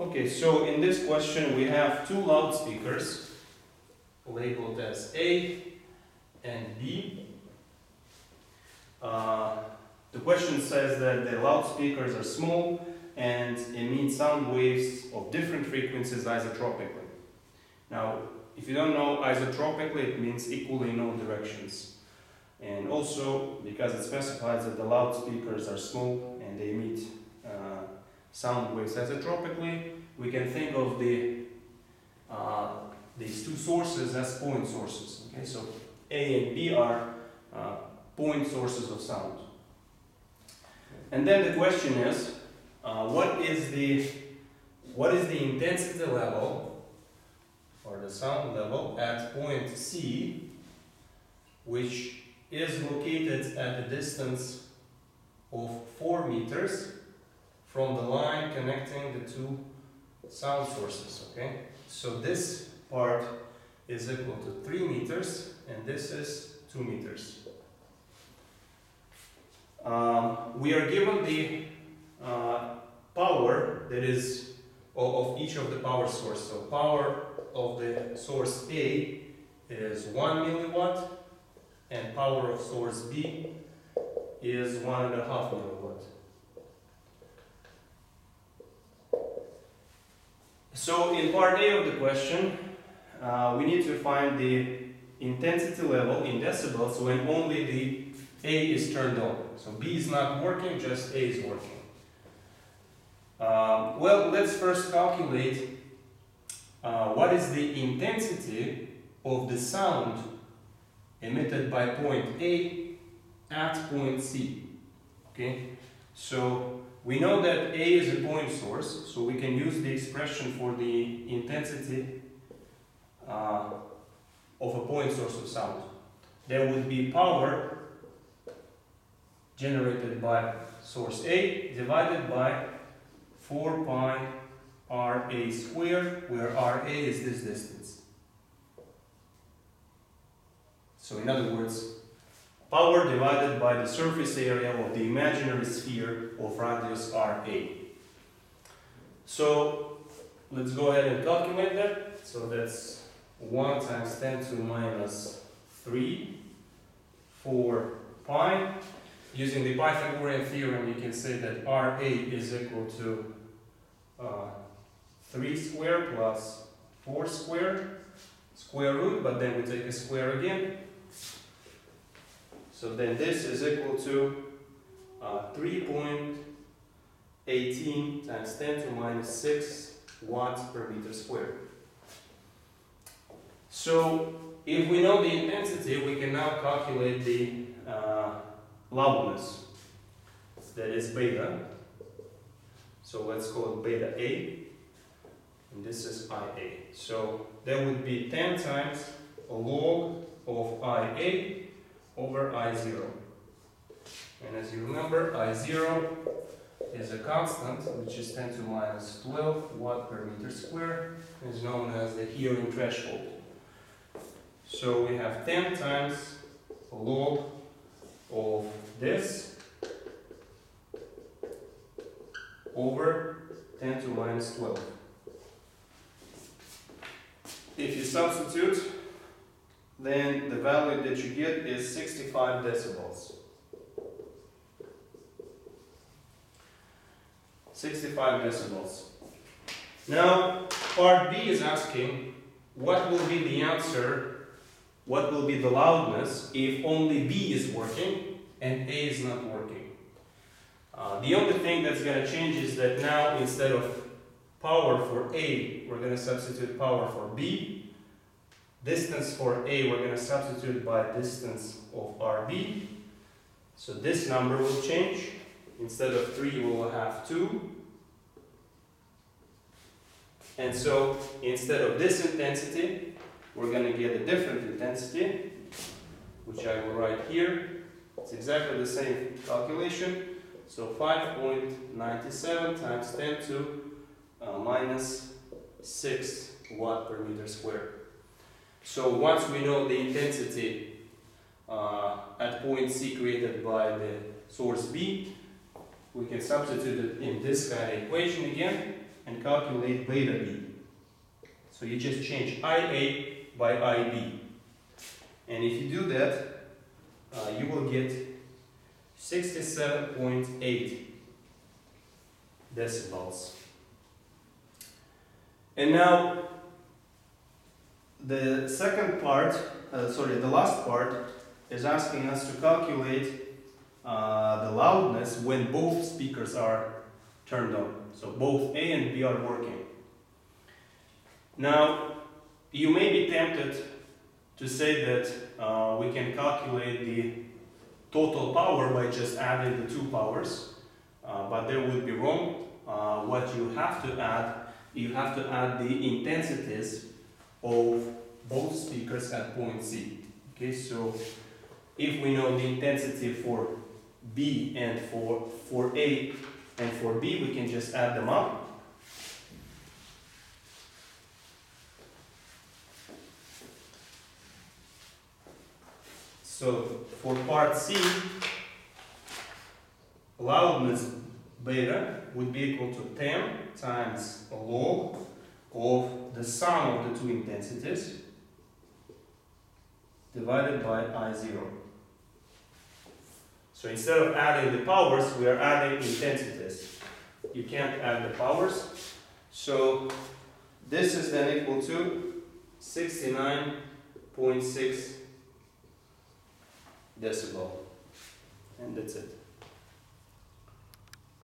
Okay, so in this question we have two loudspeakers labeled as A and B. Uh, the question says that the loudspeakers are small and emit sound waves of different frequencies isotropically. Now, if you don't know isotropically, it means equally in all directions. And also, because it specifies that the loudspeakers are small and they emit uh, sound waves isotropically, we can think of the uh, these two sources as point sources. Okay, so A and B are uh, point sources of sound. And then the question is, uh, what is the what is the intensity level or the sound level at point C, which is located at a distance of 4 meters from the line connecting the two sound sources, okay? So this part is equal to 3 meters and this is 2 meters. Um, we are given the uh, power that is of, each of the power source. So power of the source A is 1 milliwatt and power of source B is 1.5 milliwatt. So in part A of the question, uh, we need to find the intensity level in decibels when only the A is turned on. So B is not working, just A is working. Uh, well, let's first calculate uh, what is the intensity of the sound emitted by point A at point C. Okay, so we know that A is a point source, so we can use the expression for the intensity uh, of a point source of sound. There would be power generated by source A divided by 4 pi Ra squared, where Ra is this distance. So in other words, power divided by the surface area of the imaginary sphere of radius Ra. So let's go ahead and calculate that. So that's 1 times 10 to minus 3, 4 pi. Using the Pythagorean theorem, you can say that Ra is equal to uh, 3 squared plus 4 squared, square root, but then we take a square again. So then this is equal to uh, 3.18 times 10 to minus 6 watts per meter squared. So if we know the intensity, we can now calculate the uh, loudness. That is beta. So let's call it beta A. And this is IA. So that would be 10 times a log of IA over I0. And as you remember, I0 is a constant, which is 10 to minus 12 watt per meter square, is known as the hearing threshold. So we have 10 times log of this over 10 to minus 12. If you substitute, then the value that you get is 65 decibels. 65 decibels. Now, part B is asking what will be the answer, what will be the loudness if only B is working and A is not working. Uh, the only thing that's going to change is that now instead of power for A, we're going to substitute power for B. Distance for A, we're going to substitute by distance of RB. So this number will change. Instead of 3, we will have 2. And so instead of this intensity, we're going to get a different intensity, which I will write here. It's exactly the same calculation. So 5.97 times 10 to uh, minus 6 watt per meter squared. So once we know the intensity uh, at point C created by the source B, we can substitute it in this kind of equation again, and calculate beta B. So you just change IA by IB. And if you do that, uh, you will get 67.8 decibels. And now, the second part, uh, sorry, the last part is asking us to calculate uh, the loudness when both speakers are turned on. So both A and B are working. Now, you may be tempted to say that uh, we can calculate the total power by just adding the two powers, uh, but that would be wrong. Uh, what you have to add, you have to add the intensities of both speakers at point C. Okay, so if we know the intensity for B and for, for A and for B, we can just add them up. So for part C, loudness beta would be equal to 10 times log of the sum of the two intensities divided by I0. So instead of adding the powers, we are adding intensities. You can't add the powers. So this is then equal to 69.6 decibel. And that's it.